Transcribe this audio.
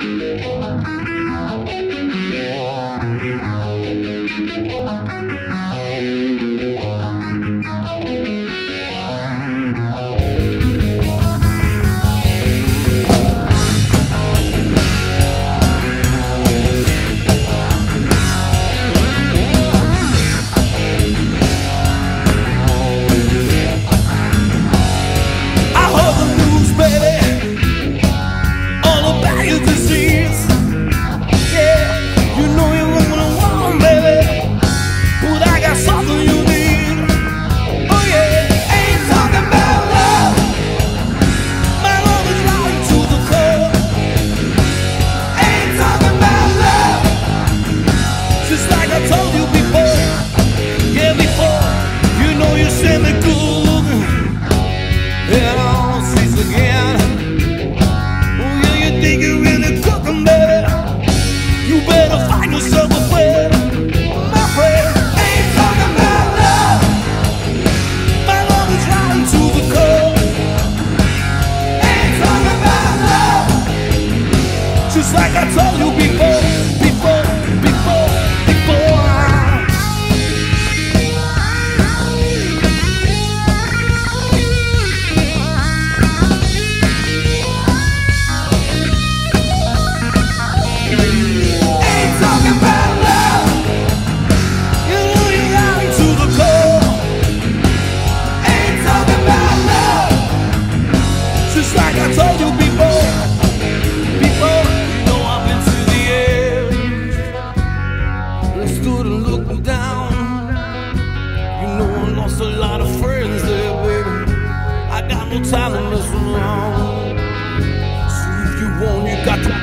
Música to mess around. So if you want, you got to